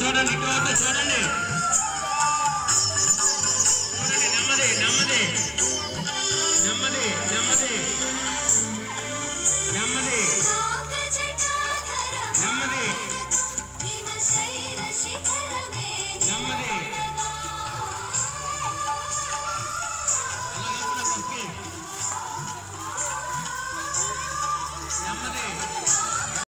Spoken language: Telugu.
చూడండి ఇటు వస్తే చూడండి.